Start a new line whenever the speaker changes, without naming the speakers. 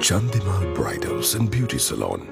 Chandimal Bridals and Beauty Salon,